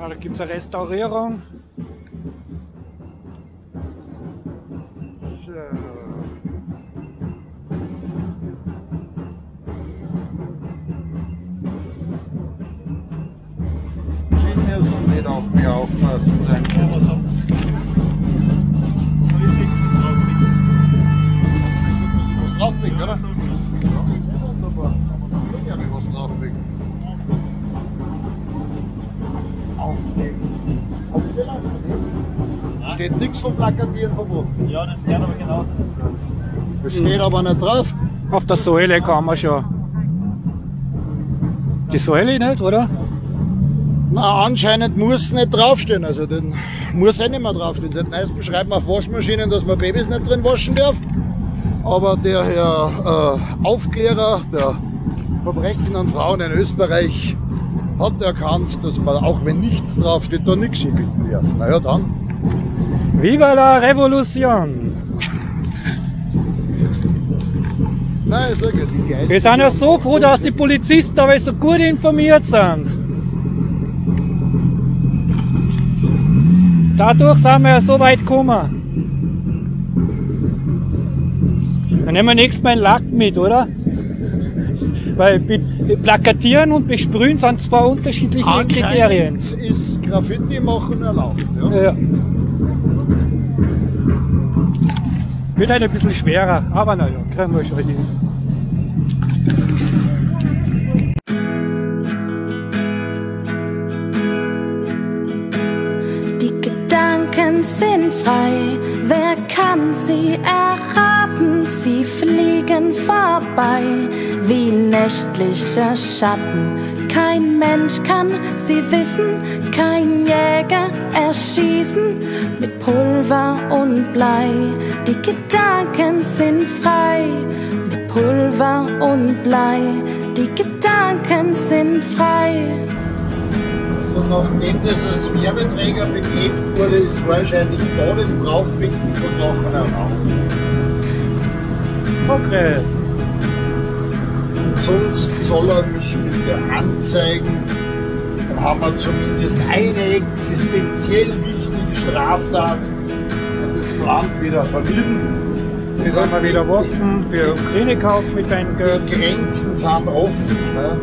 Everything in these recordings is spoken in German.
Ah, da gibt es eine Restaurierung. So. Sie müssen nicht auf mich aufpassen. Danke. Ja, was haben's? Da ist nichts drauf. Drauflegen, oder? Steht nichts vom Plakatieren verboten. Ja, das gehört aber genau. Das steht aber nicht drauf. Auf der Säule kann man schon. Die Säule nicht, oder? Na, anscheinend muss es nicht draufstehen. Also, den muss eh nicht mehr draufstehen. Seit neuestem schreiben wir auf Waschmaschinen, dass man Babys nicht drin waschen darf. Aber der Herr äh, Aufklärer der Verbrechen an Frauen in Österreich hat erkannt, dass man auch wenn nichts draufsteht, da nichts hinbieten darf. Na ja, dann. Viva la Revolution! Nein. Wir sind ja so froh, dass die Polizisten aber so gut informiert sind. Dadurch sind wir ja so weit gekommen. Dann nehmen wir nächstes Mal einen Lack mit, oder? Weil plakatieren und besprühen sind zwei unterschiedliche Kriterien. Ist Graffiti machen erlaubt. Ja. Ja. Wird halt ein bisschen schwerer, aber naja, kriegen wir schon hin. Die Gedanken sind frei, wer kann sie erraten? Sie fliegen vorbei wie nächtliche Schatten. Kein Mensch kann sie wissen, kein Jäger erschießen mit Pulver und Blei. Die Gedanken sind frei mit Pulver und Blei. Die Gedanken sind frei. Also nachdem das als Werbeträger beklebt wurde, ist wahrscheinlich da das Draufbinden von Sachen erlaubt. Progress. Sonst soll er mich mit der Hand zeigen. Dann haben wir zumindest eine existenziell wichtige Straftat und das Land wieder vermieden. Jetzt haben wir wieder Waffen für Ukraine kaufen mit deinem Geld. Die Grenzen sind offen. Ne?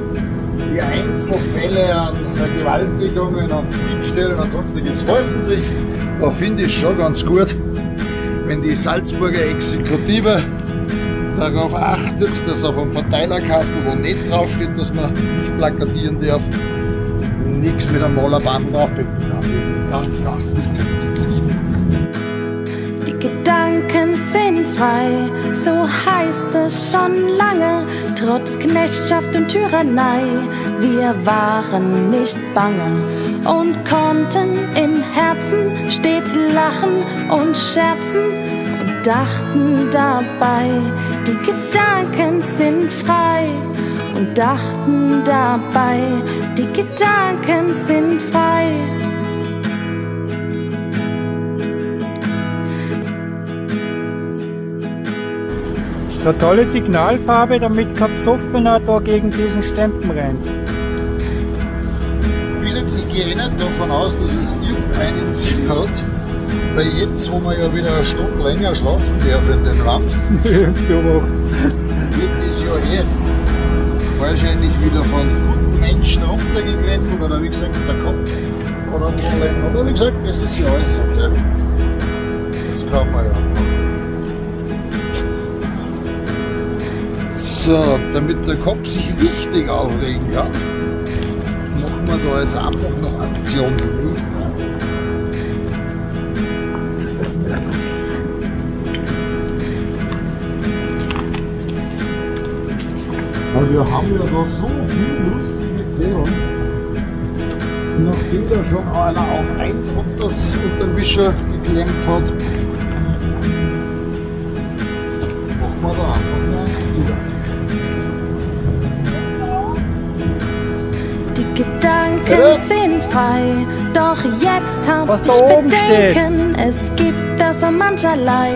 Die Einzelfälle an Vergewaltigungen, an Diebstählen und sonstiges häufen sich. Da finde ich schon ganz gut, wenn die Salzburger Exekutive darauf achtet, dass auf einem Verteilerkasten, wo nicht draufsteht, dass man nicht plakatieren darf, nichts mit einem Malerband draufbinden kann. Die Gedanken sind frei, so heißt es schon lange, trotz Knechtschaft und Tyrannei. Wir waren nicht bange und konnten im Herzen stets lachen und scherzen und dachten dabei, die Gedanken sind frei und dachten dabei, die Gedanken sind frei. So eine tolle Signalfarbe, damit kein Psoffener da gegen diesen Stempel rennt. Wie gesagt, ich gehe eh nicht davon aus, dass es irgendeinen Sinn hat, weil jetzt, wo man ja wieder eine Stunde länger schlafen darf in dem Land, wird das ja eh wahrscheinlich wieder von Menschen runtergegrenzt oder wie gesagt der Kopf oder wo Oder wie gesagt, das ist ja alles okay. Das kann man ja. So, damit der Kopf sich richtig aufregen kann, machen wir da jetzt einfach noch Aktion genug. Wir haben ja da so viel lustige Themen. Nachdem da schon einer auf 1 unter, unterm Wischer geklemmt hat, machen wir da einfach mal wieder. Gedanken sind frei, doch jetzt hab Was ich oben steht. Bedenken. Es gibt da so mancherlei,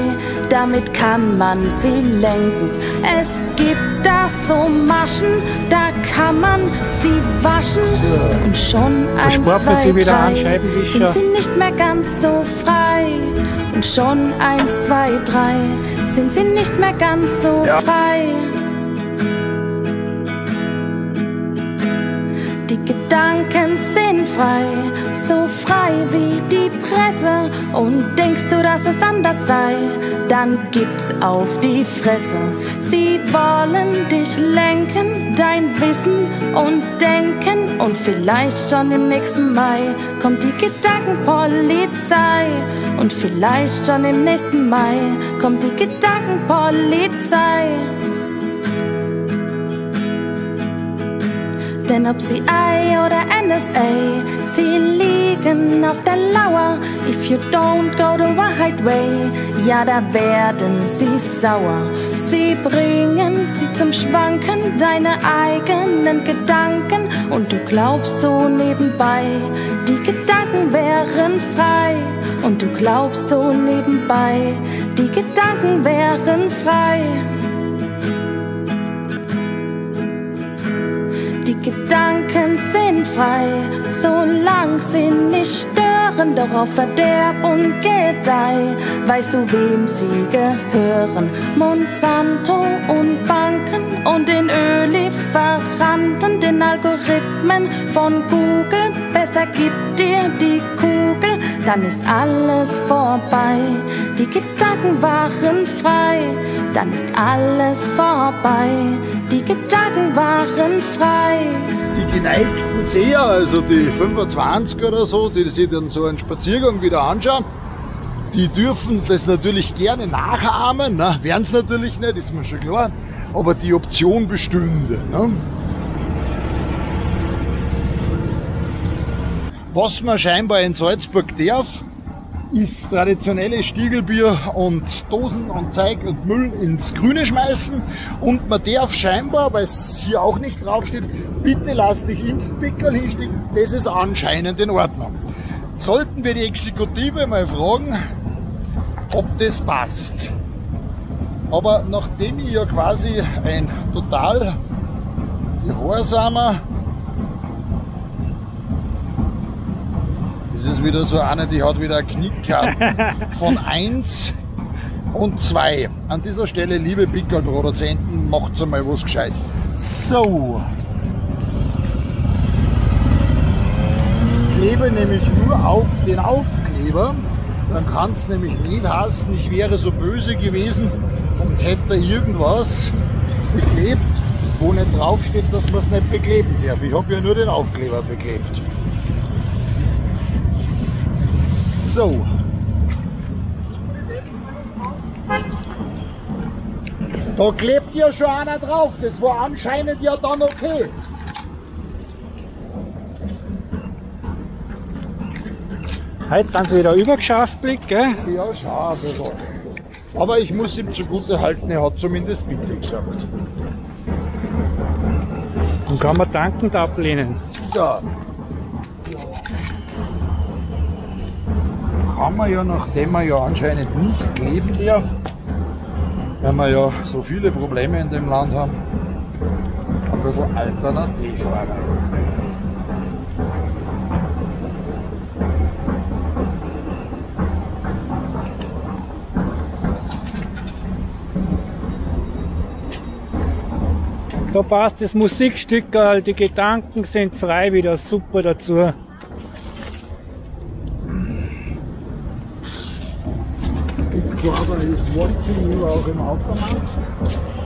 damit kann man sie lenken. Es gibt da so Maschen, da kann man sie waschen. Und schon eins, zwei, an, drei sind sie nicht mehr ganz so frei. Und schon eins, zwei, drei sind sie nicht mehr ganz so Ja. frei. Gedanken sind frei, so frei wie die Presse. Und denkst du, dass es anders sei, dann gibt's auf die Fresse. Sie wollen dich lenken, dein Wissen und Denken. Und vielleicht schon im nächsten Mai kommt die Gedankenpolizei. Und vielleicht schon im nächsten Mai kommt die Gedankenpolizei. Denn ob CIA oder NSA, sie liegen auf der Lauer. If you don't go the right way, ja, da werden sie sauer. Sie bringen sie zum Schwanken, deine eigenen Gedanken. Und du glaubst so nebenbei, die Gedanken wären frei. Und du glaubst so nebenbei, die Gedanken wären frei. Gedanken sind frei, solang sie nicht stören, doch auf Verderb und Gedeih. Weißt du, wem sie gehören? Monsanto und Banken und den Öllieferanten, den Algorithmen von Google. Besser gib dir die Kugel, dann ist alles vorbei. Die Gedanken waren frei, dann ist alles vorbei. Die Gedanken waren frei. Die geneigten Seher, also die 25 oder so, die sich dann so einen Spaziergang wieder anschauen, die dürfen das natürlich gerne nachahmen. Ne? Werden es natürlich nicht, ist mir schon klar. Aber die Option bestünde. Ne? Was man scheinbar in Salzburg darf, ist traditionelles Stiegelbier und Dosen und Zeug und Müll ins Grüne schmeißen und man darf scheinbar, weil es hier auch nicht draufsteht, bitte lass dich Impfpickel hinstecken, das ist anscheinend in Ordnung. Sollten wir die Exekutive mal fragen, ob das passt. Aber nachdem ich ja quasi ein total gehorsamer Das ist wieder so eine, die hat wieder ein Knick gehabt. Von 1 und 2. An dieser Stelle, liebe Pickelproduzenten, macht's einmal was gescheit. So. Ich klebe nämlich nur auf den Aufkleber. Dann kann es nämlich nicht heißen, ich wäre so böse gewesen und hätte irgendwas beklebt, wo nicht draufsteht, dass man es nicht bekleben darf. Ich habe ja nur den Aufkleber beklebt. So. Da klebt ja schon einer drauf. Das war anscheinend ja dann okay. Heute sind sie wieder übergeschafft, Blick, gell? Ja, bisschen. Aber ich muss ihm zugute halten, er hat zumindest bitte gesagt. Und kann man dankend ablehnen. So. Kann man ja, nachdem man ja anscheinend nicht kleben darf, weil wir ja so viele Probleme in dem Land haben, ein bisschen alternativ arbeiten. Da passt das Musikstück, äh, die Gedanken sind frei wieder super dazu. Er ist watching you auch im Automat.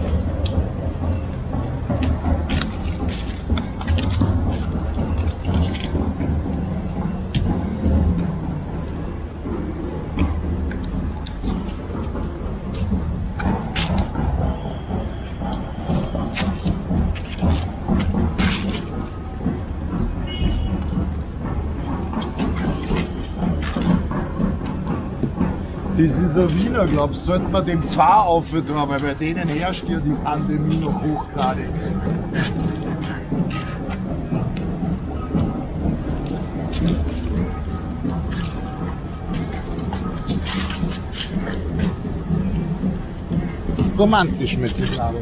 Ein Wiener, glaubst du, sollte man dem zwar aufvertrauen, weil bei denen herrscht ja die Pandemie noch hochgradig. romantisch mit dem glaube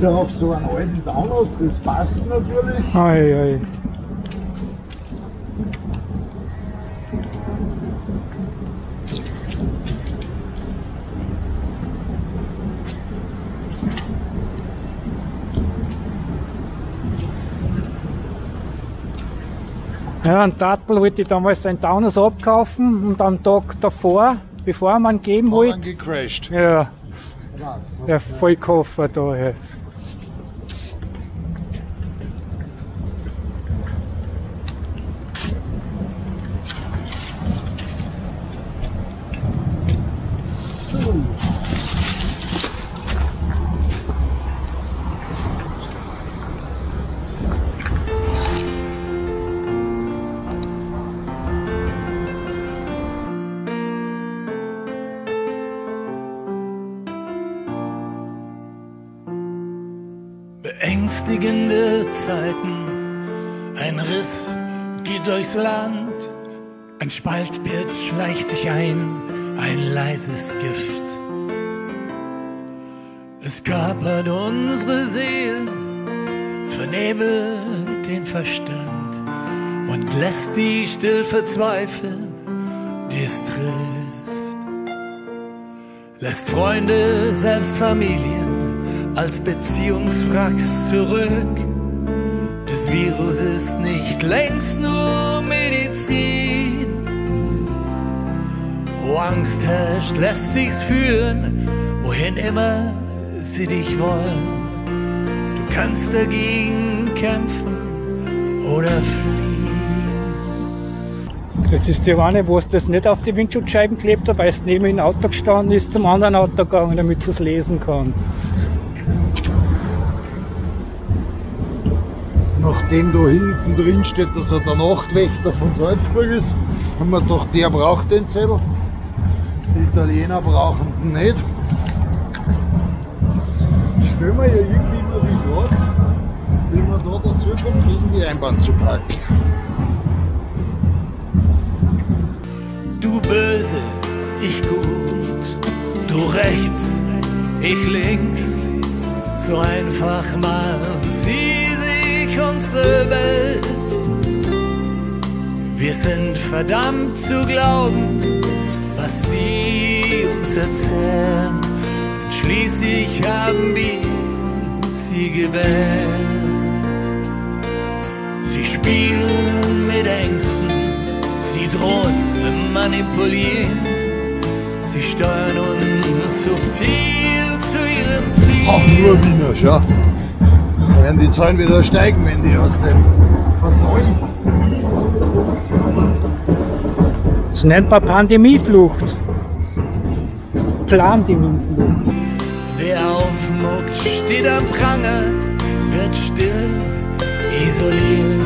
Ja, auf so einen alten Downhaus, das passt natürlich. Ei, ei. Ja, einen Tattel wollte ich damals ein Taunus abkaufen und am Tag davor, bevor man geben Hat wollte, ja, der Vollkoffer da. Ja. Und lässt die still verzweifeln, die es trifft. Lässt Freunde, selbst Familien als Beziehungswracks zurück. Das Virus ist nicht längst nur Medizin. Wo Angst herrscht, lässt sich's führen, wohin immer sie dich wollen. Du kannst dagegen kämpfen oder fliehen. Das ist die eine, wo es das nicht auf die Windschutzscheiben klebt weil es neben dem Auto gestanden ist, zum anderen Auto gegangen, damit es lesen kann. Nachdem da hinten drin steht, dass er der Nachtwächter von Salzburg ist, haben wir gedacht, der braucht den Zettel. Die Italiener brauchen den nicht. Stellen wir ja irgendwie immer die Frage, wie man da dazu kommt, gegen die Einbahn zu packen. Böse, ich gut, du rechts, ich links. So einfach machen sie sich unsere Welt. Wir sind verdammt zu glauben, was sie uns erzählen. Schließlich haben wir sie gewählt. Sie spielen mit Ängsten, sie drohen, manipulieren. Sie steuern uns subtil zu ihrem Ziel. Auch nur Wiener, schau. Da werden die Zahlen wieder steigen, wenn die aus dem Versäulen. Das nennt man Pandemieflucht. Pandemieflucht. Wer aufmuckt, steht am Pranger, wird still, isoliert.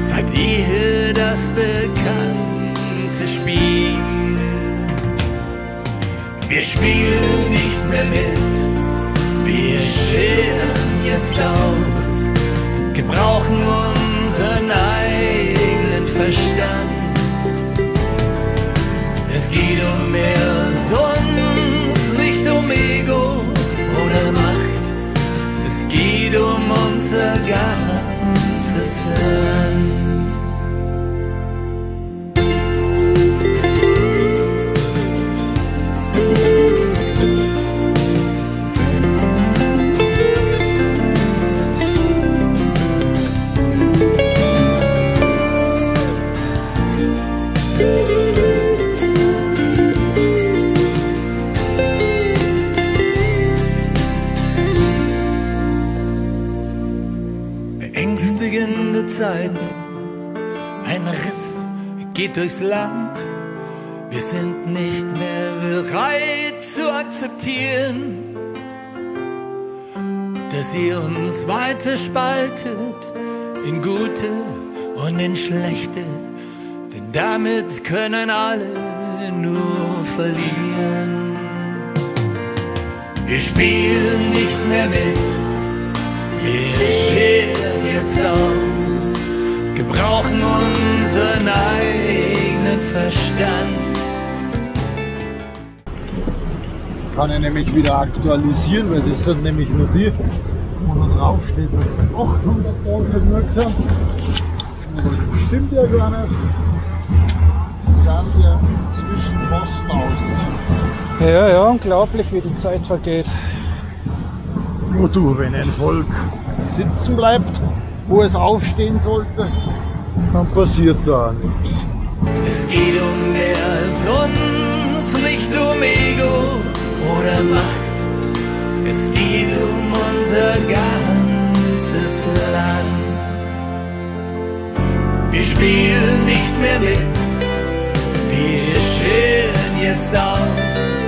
Sagt ihr das bekannte Spiel? Wir spielen nicht mehr mit, wir scheren jetzt aus, gebrauchen unseren eigenen Verstand. Es geht um mehr sonst, durchs Land. Wir sind nicht mehr bereit zu akzeptieren, dass ihr uns weiter spaltet in gute und in schlechte, denn damit können alle nur verlieren. Wir spielen nicht mehr mit, wir scheren jetzt aus, gebrauchen unseren eigenen Verstand. Kann ich nämlich wieder aktualisieren, weil das sind nämlich nur die, wo da drauf steht, dass es 800 Tage nur gesagt. Aber das stimmt ja gar nicht. Es sind ja inzwischen fast 1000. Ja, ja, unglaublich, wie die Zeit vergeht. Nur du, wenn ein Volk sitzen bleibt, wo es aufstehen sollte, dann passiert da auch nichts. Es geht um mehr als uns, nicht um Ego oder Macht. Es geht um unser ganzes Land. Wir spielen nicht mehr mit, wir scheren jetzt aus,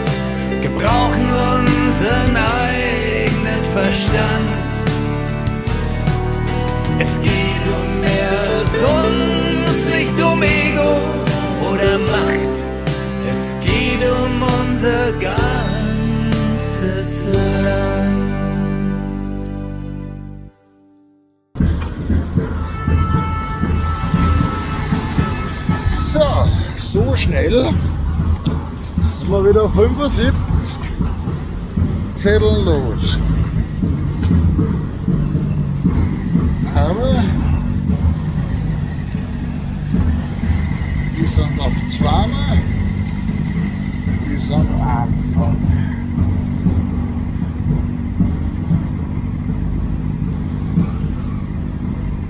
gebrauchen unseren eigenen Verstand. Es geht um mehr als uns, unser ganzes Land. So, so schnell ist mal wieder 75 Zettel los. Aber die sind auf zweimal, einfach.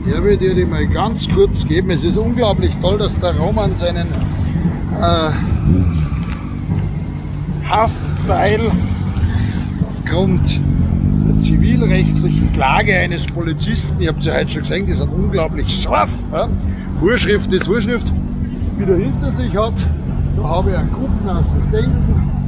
Der will dir die mal ganz kurz geben. Es ist unglaublich toll, dass der Roman seinen äh, Haftteil aufgrund der zivilrechtlichen Klage eines Polizisten, ihr habt ja heute schon gesehen, die sind unglaublich scharf. Ja? Vorschrift ist Vorschrift, wieder hinter sich hat. Da habe ich einen Gruppenassistenten.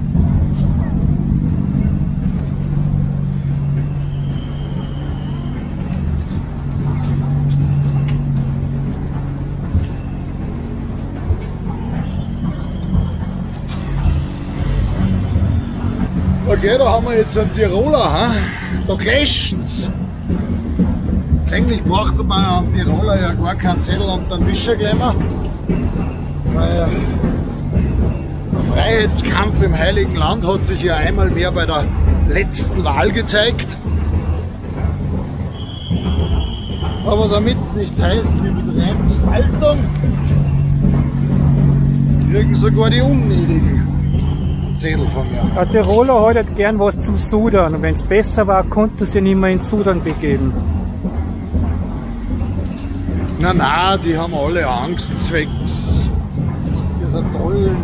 Okay, da haben wir jetzt einen Tiroler, ha? da clashen's. Eigentlich braucht man am Tiroler ja gar keinen Zettel und einen Wischerklemmer, weil der Freiheitskampf im Heiligen Land hat sich ja einmal mehr bei der letzten Wahl gezeigt. Aber damit es nicht heißt, wir betreiben Spaltung, kriegen sogar die Unnötigen Zettel von mir. Ein Tiroler hat halt gern was zum Sudern und wenn es besser war, konnte sie nicht mehr ins Sudern begeben. Na na, die haben alle Angst zwecks ihrer tollen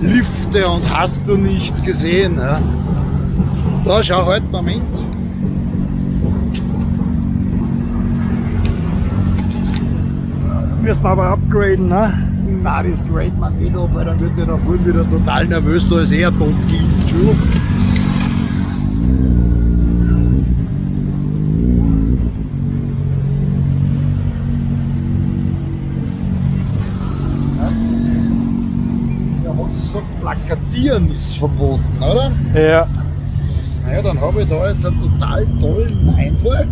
Lifte und hast du nicht gesehen. Ja? Da schau halt, Moment. Müssen wir aber upgraden, ne? Na, das grade man nicht ab, weil dann wird der da vorne wieder total nervös, da ist er tot geht. Entschuldigung. Ja, was gesagt, plakatieren ist verboten, oder? Ja. Naja, dann habe ich da jetzt einen total tollen Einfall.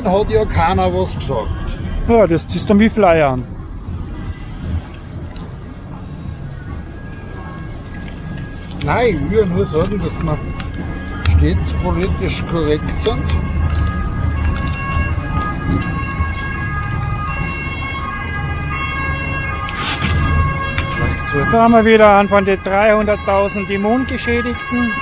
Einklemmen hat ja keiner was gesagt. Ja, das ist dann wie Flyern. Nein, ich will nur sagen, dass man stets politisch korrekt sind. Da haben wir wieder einen von den 300.000 Immungeschädigten.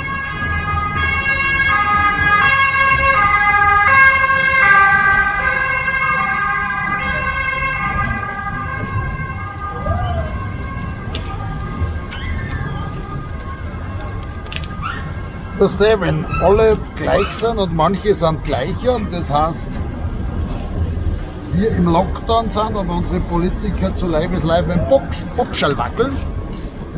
Weißt du, wenn alle gleich sind und manche sind gleicher, und das heißt, wir im Lockdown sind und unsere Politiker zu Leibesleib im Bock, Bockschall wackeln,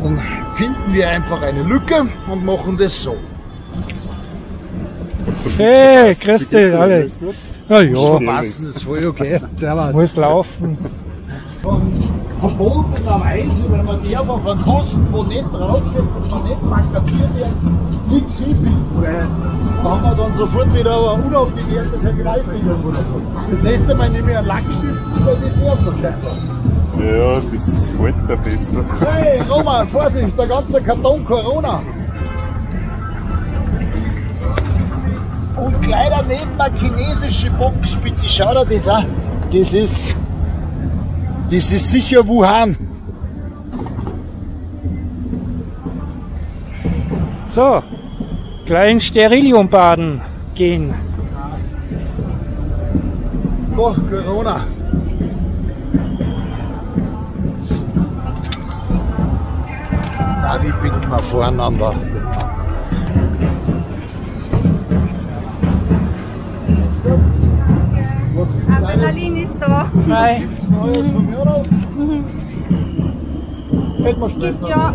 dann finden wir einfach eine Lücke und machen das so. Hey, grüß dich alle. Na ja, Verpassen ist voll okay. muss laufen. Von verbotenerweise, wenn man die einfach an Kosten, wo nicht drauf sind, wo nicht plakatiert werden, nichts hinfinden. Weil da haben wir dann sofort wieder eine unaufgeklärte Vergewaltigung oder so. Das nächste Mal nehme ich einen Lackstift über die Nervenscheibe. Ja, das hält mir besser. Hey, Roman, Vorsicht, der ganze Karton Corona. Und gleich daneben eine chinesische Box, bitte schau dir das an. Das ist, das ist sicher Wuhan. So, gleich ins Sterilium baden gehen. Oh, Corona. Ja, die bitten wir voreinander. Adrenalin ist da. Hi. Gibt's Neues von mir aus? Hätten wir schnell. Ja.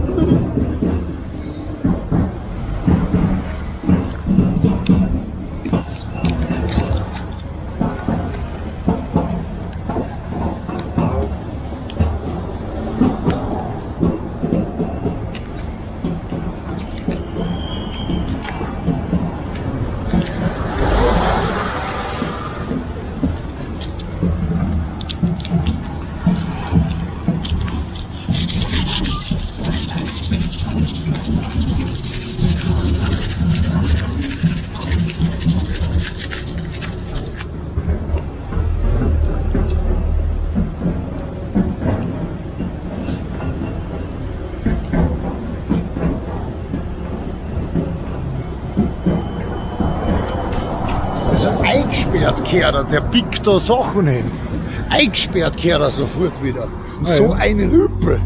Also er, der pickt da Sachen hin. Eingesperrt kehrt er sofort wieder. So ja. ein Rüpel.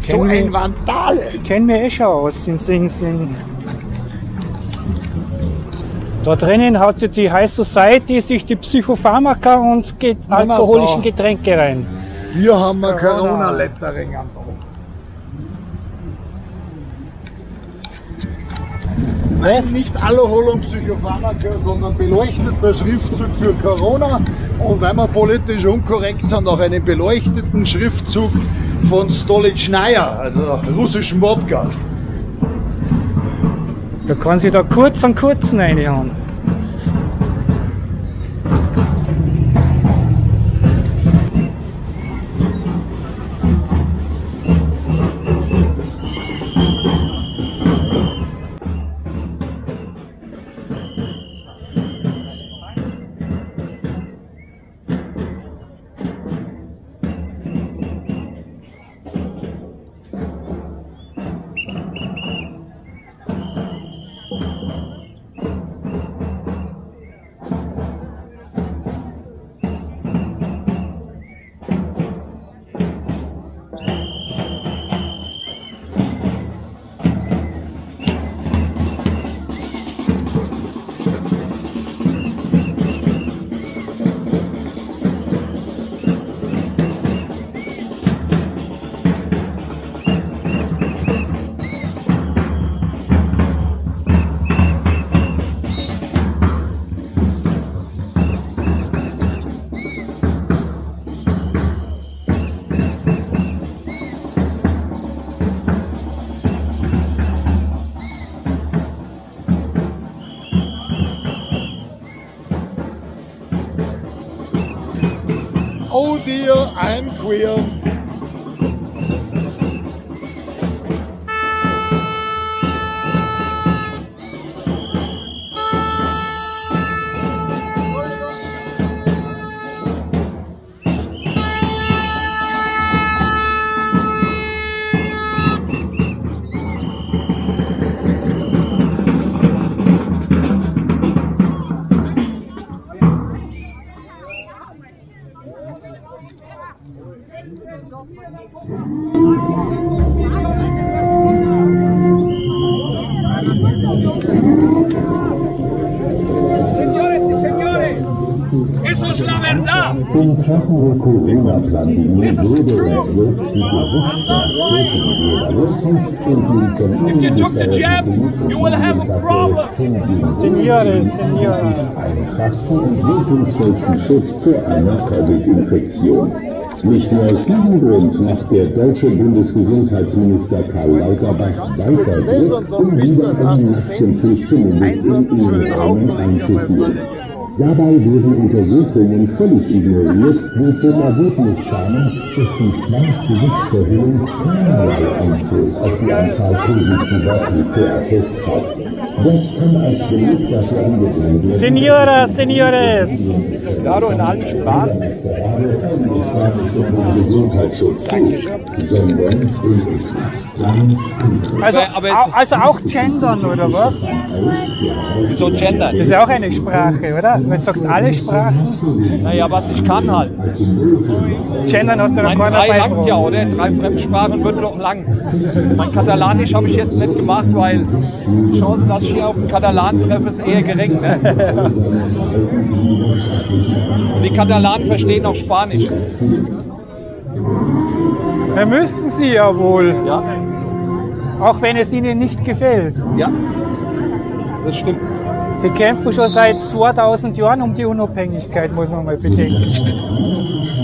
So wir- ein Vandale. Kennen wir eh schon aus. In, in, in. Da drinnen hat sich die High Society sich die Psychopharmaka und ge wir alkoholischen da. Getränke rein. Hier haben wir Corona. Corona-Lettering am Tag. Nein, nicht Alkohol und Psychopharmaka, sondern beleuchteter Schriftzug für Corona. Und wenn wir politisch unkorrekt sind, auch einen beleuchteten Schriftzug von Stolichnaya, also russischem Wodka. Da kann sich da kurz an kurzen reinhauen. Oh dear, I'm queer. Im Zeiten der Corona-Pandemie wurde erhöht die Gesichtsmaske gegen Journalisten und die Signore. einfachsten und wirkungsvollsten Schutz vor einer Covid-Infektion. Nicht nur aus diesem Grund macht der deutsche Bundesgesundheitsminister Karl Lauterbach weiter Druck, um wieder eine Maskenpflicht zumindest in Innenräumen einzuführen. Dabei werden Untersuchungen völlig ignoriert, die zum Ergebnis kamen, dass die Zwangsgesichtserhöhung keinerlei Einfluss auf die Anzahl positiver PCR-Tests hat. Das kann als Beleg dafür angesehen werden. Signora, Signores. Claro, in allen Sprachen. Gesundheitsschutz geht, sondern etwas ganz anderes. Also, also auch gendern, oder was? Wieso gendern? Das ist ja auch eine Sprache, oder? Wenn du sagst alle Sprachen, Naja, was ich kann halt. gendern hat mir noch keiner drei langt ja, oder? Drei Fremdsprachen würde doch lang. Mein Katalanisch habe ich jetzt nicht gemacht, weil die Chance, dass ich hier auf den Katalan treffe, ist eher gering. Ne? Die Katalanen verstehen auch Spanisch. Wir müssen sie ja wohl, Ja, auch wenn es ihnen nicht gefällt. ja. Das stimmt. Die kämpfen schon seit 2000 Jahren um die Unabhängigkeit, muss man mal bedenken.